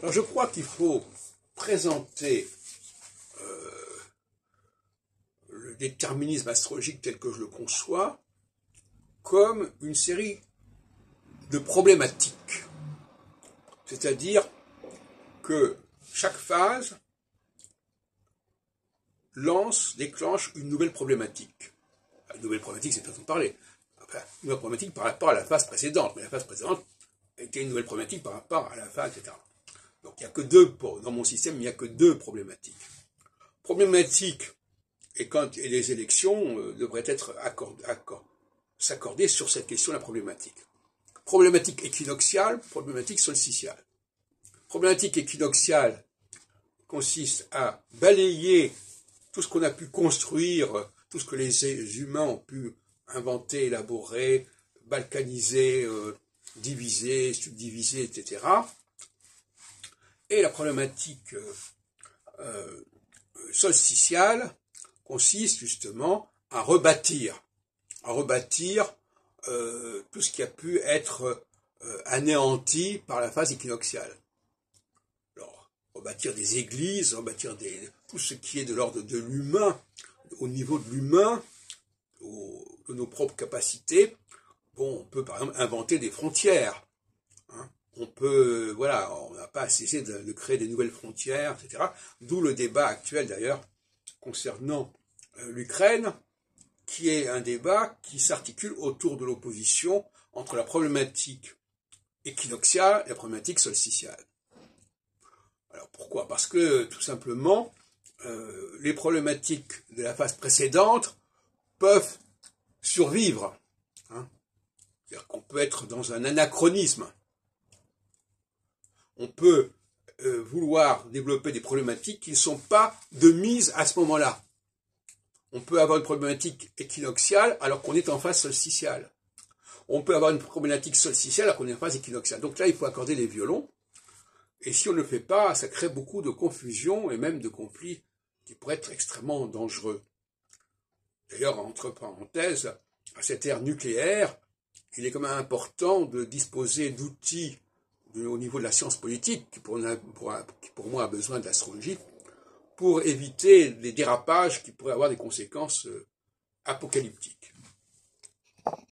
Alors je crois qu'il faut présenter euh, le déterminisme astrologique tel que je le conçois comme une série de problématiques. C'est-à-dire que chaque phase lance, déclenche une nouvelle problématique. Une nouvelle problématique, c'est façon de parler. Une nouvelle problématique par rapport à la phase précédente. Mais la phase précédente était une nouvelle problématique par rapport à la phase, etc. Il n'y a que deux, dans mon système, il n'y a que deux problématiques. Problématique, et quand les élections euh, devraient être s'accorder sur cette question, la problématique. Problématique équinoxiale, problématique solsticiale. Problématique équinoxiale consiste à balayer tout ce qu'on a pu construire, tout ce que les humains ont pu inventer, élaborer, balkaniser, euh, diviser, subdiviser, etc. Et la problématique euh, euh, solsticiale consiste justement à rebâtir, à rebâtir tout ce qui a pu être anéanti par la phase équinoxiale. Alors, rebâtir des églises, rebâtir tout ce qui est de l'ordre de l'humain, au niveau de l'humain, de nos propres capacités, bon, on peut par exemple inventer des frontières. Hein. On peut, voilà, on n'a pas cessé de, créer des nouvelles frontières, etc. D'où le débat actuel d'ailleurs concernant euh, l'Ukraine, qui est un débat qui s'articule autour de l'opposition entre la problématique équinoxiale et la problématique solsticiale. Alors pourquoi? Parce que tout simplement, euh, les problématiques de la phase précédente peuvent survivre. Hein. C'est-à-dire qu'on peut être dans un anachronisme. On peut euh, vouloir développer des problématiques qui ne sont pas de mise à ce moment-là. On peut avoir une problématique équinoxiale alors qu'on est en phase solsticiale. On peut avoir une problématique solsticiale alors qu'on est en phase équinoxiale. Donc là, il faut accorder les violons. Et si on ne le fait pas, ça crée beaucoup de confusion et même de conflits qui pourrait être extrêmement dangereux. D'ailleurs, entre parenthèses, à cette ère nucléaire, il est quand même important de disposer d'outils au niveau de la science politique, qui pour, moi a besoin de l'astrologie, pour éviter les dérapages qui pourraient avoir des conséquences euh, apocalyptiques.